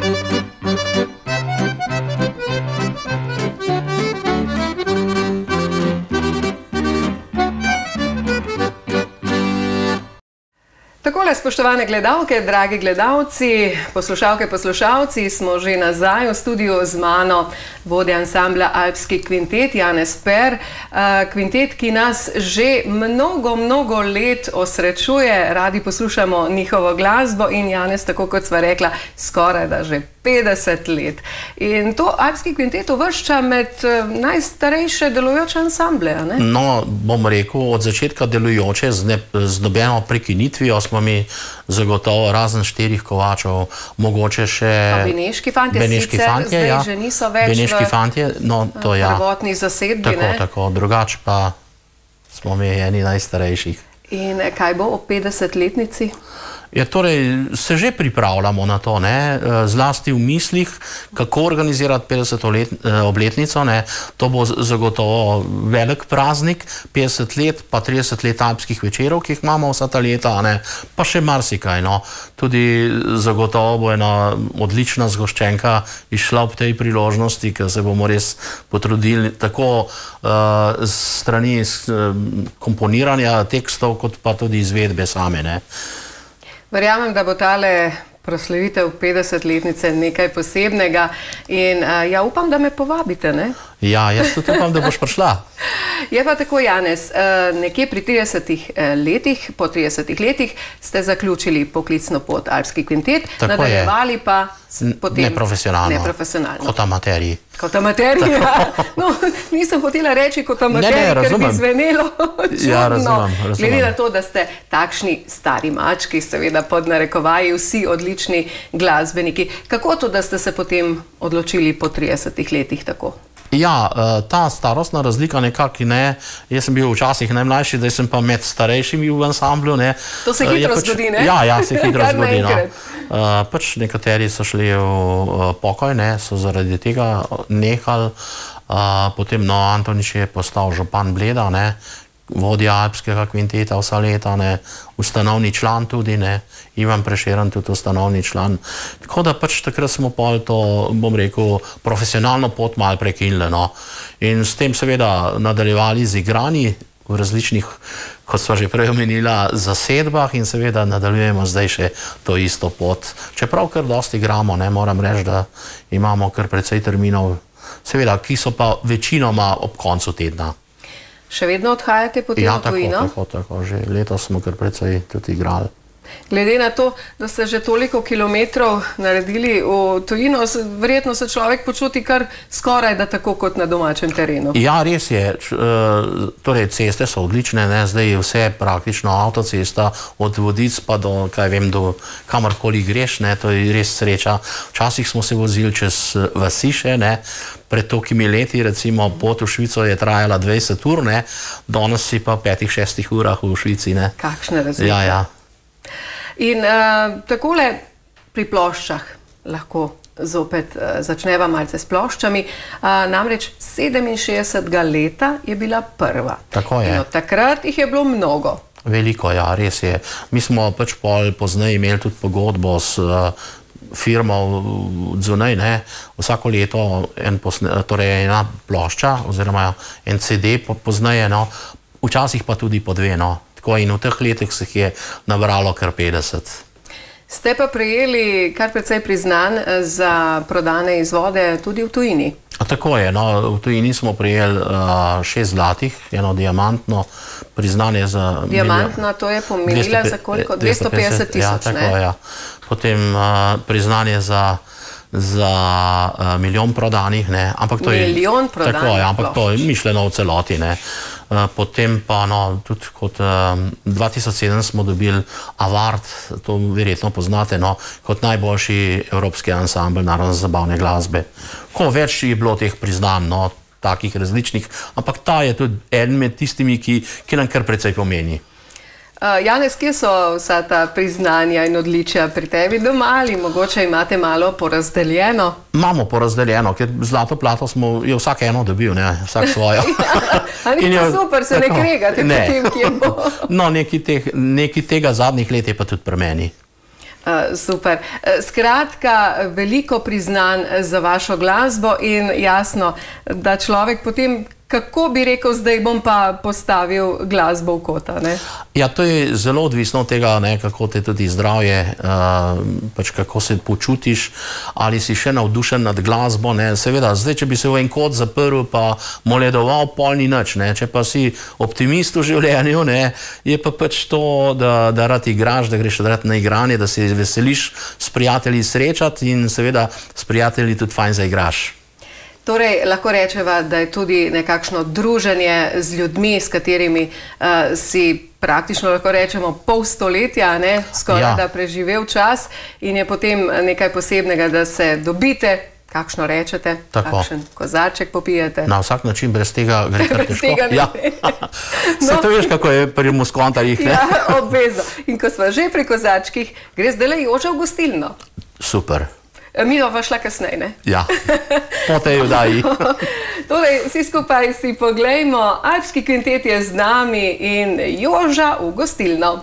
thank you Takole, spoštovane gledalke, dragi gledalci, poslušalke, poslušalci, smo že nazaj v studiu z mano, vodja ansambla Alpski kvintet, Janez Per. Kvintet, ki nas že mnogo, mnogo let osrečuje, radi poslušamo njihovo glasbo in Janez, tako kot sva rekla, skoraj da že 50 let. In to Alpski kvintet uvršča med najstarejše delujoče ansamble, a? No, bom rekel, od začetka delujoče, z, ne, z nobeno prekinitvijo smo mi zagotovo razen štirih kovačev, mogoče še... Pa Beneški fantje Beneški sicer fantje, ja. že niso več Beneški fantje, no, to ja. prvotni zasedbi, Tako, ne? tako, drugač pa smo mi eni najstarejših. In eh, kaj bo ob 50-letnici? Ja, torej, se že pripravljamo na to, ne? eh, zlasti v mislih, kako organizirati 50. Let, eh, obletnico. Ne? To bo z- zagotovo velik praznik, 50 let, pa 30 let alpskih večerov, ki jih imamo vsa ta leta, ne? pa še marsikaj. No? Tudi zagotovo bo ena odlična zgoščenka išla ob tej priložnosti, ker se bomo res potrudili tako uh, strani uh, komponiranja tekstov, kot pa tudi izvedbe same. Ne? Verjamem, da bo tale proslavitev 50-letnice nekaj posebnega in uh, ja, upam, da me povabite, ne? Ja, jaz tudi upam, da boš prišla. Je pa tako, Janez, eh, nekje pri 30 eh, letih, po 30 letih ste zaključili poklicno pot Alpski kvintet, Tako je. nadaljevali pa s- N- potem Neprofesionalno. neprofesionalno. Kot amaterji. Kot amaterija. No, nisem hotela reči kot amaterija, ker bi zvenelo čudno. Ja, razumem, razumem. Glede na to, da ste takšni stari mački, seveda pod narekovaji vsi odlični glasbeniki. Kako to, da ste se potem odločili po 30 letih tako? Ja, eh, ta starostna razlika nekako ne. Jaz sem bil včasih najmlajši, zdaj sem pa med starejšimi v ansamblu. Ne. To se Eh, hitro zgodi, ne? Ja, ja, se hitro zgodi. No. naenkrat. Uh, pač nekateri so šli v pokoj, ne, so zaradi tega nehali. Potem no, Antonič je postal župan Bleda, ne, vodja alpskega kvinteta vsa leta, ne, ustanovni član tudi, ne, Ivan Prešeren tudi ustanovni član. Tako da pač takrat smo pol to, bom rekel, profesionalno pot mal prekinili. No. In s tem seveda nadaljevali z igranji v različnih, kot sva že prej omenila, zasedbah in seveda nadaljujemo zdaj še to isto pot. Čeprav kar dosti igramo, ne moram reči, da imamo kar precej terminov, seveda, ki so pa večinoma ob koncu tedna. Še vedno odhajate potem Ja, v tako, tujino? tako, tako, že letos smo kar precej tudi igrali. Glede na to, da ste že toliko kilometrov naredili v tujino, verjetno se človek počuti kar skoraj da tako kot na domačem terenu. Ja, res je. Č, uh, torej, ceste so odlične, ne? zdaj je vse praktično avtocesta, od vodic pa do, kaj vem, do kamorkoli greš, ne? to je res sreča. Včasih smo se vozili čez eh, vasi še, ne? pred tokimi leti, recimo pot v Švico je trajala 20 ur, ne? danes si pa v 5-6 urah v Švici. Ne? Kakšne razlike. Ja, ja. In uh, takole pri ploščah lahko zopet uh, začneva malce s ploščami. Uh, namreč 67. leta je bila prva. Tako je. In od takrat jih je bilo mnogo. Veliko, ja, res je. Mi smo pač pol pozneje imeli tudi pogodbo s uh, firmo zunaj, ne. Vsako leto en posne, torej ena plošča oziroma en CD po, pozneje, no. Včasih pa tudi po dve, no. Tako in v teh letih se jih je nabralo kar 50. Ste pa prejeli kar precej priznanj eh, za prodane izvode tudi v tujini. A tako je, no, v tujini smo prejeli uh, šest zlatih, eno diamantno priznanje za... Diamantna, to je pomenila za koliko? 250 tisoč, ja, ne? tako, ja. Potem uh, priznanje za, za uh, milijon prodanih, ne? ampak to Milijon je... prodanih Tako je, ampak to je plošč. mišljeno v celoti, ne. Uh, potem pa, no, tudi kot um, 2007 smo dobili Avard, to verjetno poznate, no, kot najboljši evropski ansambl narodno-zabavne glasbe. Ko več je bilo teh priznanj, no, takih različnih, ampak ta je tudi eden med tistimi, ki, ki nam kar precej pomeni. Uh, Janez, kje so vsa ta priznanja in odličja pri tebi doma ali mogoče imate malo porazdeljeno? Imamo porazdeljeno, ker zlato plato smo, je vsak eno dobil, ne, vsak svojo. A ni je- super, se ne tako, kregate ne. potem, kje bo? No, nekaj, teh, nekaj tega zadnjih let je pa tudi pri meni. Uh, super. Skratka, veliko priznan za vašo glasbo in jasno, da človek potem kako bi rekel, zdaj bom pa postavil glasbo v kota? Ne? Ja, to je zelo odvisno od tega, ne, kako te tudi zdravje, uh, pač kako se počutiš, ali si še navdušen nad glasbo. Ne. Seveda, zdaj, če bi se v en kot zaprl, pa moledoval, pol ni nič. Ne. Če pa si optimist v življenju, ne, je pa pač to, da, da rad igraš, da greš rad na igranje, da se veseliš s prijatelji srečati in seveda s prijatelji tudi fajn zaigraš. Torej, lahko rečemo, da je tudi nekakšno druženje z ljudmi, s katerimi uh, si praktično lahko rečemo pol stoletja, ne, skoraj ja. da preživel čas in je potem nekaj posebnega, da se dobite. Kakšno rečete, Tako. kakšen kozarček popijete? Na vsak način, brez tega gre kar težko. Ja. no. to veš, kako je pri muskontarjih. Ja, obvezno. In ko smo že pri kozarčkih, gre zdaj le Joža v gostilno. Super. Eh, mi pa šla kasneje. Ja, po tej vdaji. torej, vsi skupaj si pogledajmo, Alpski kvintet je z nami in Joža v gostilno.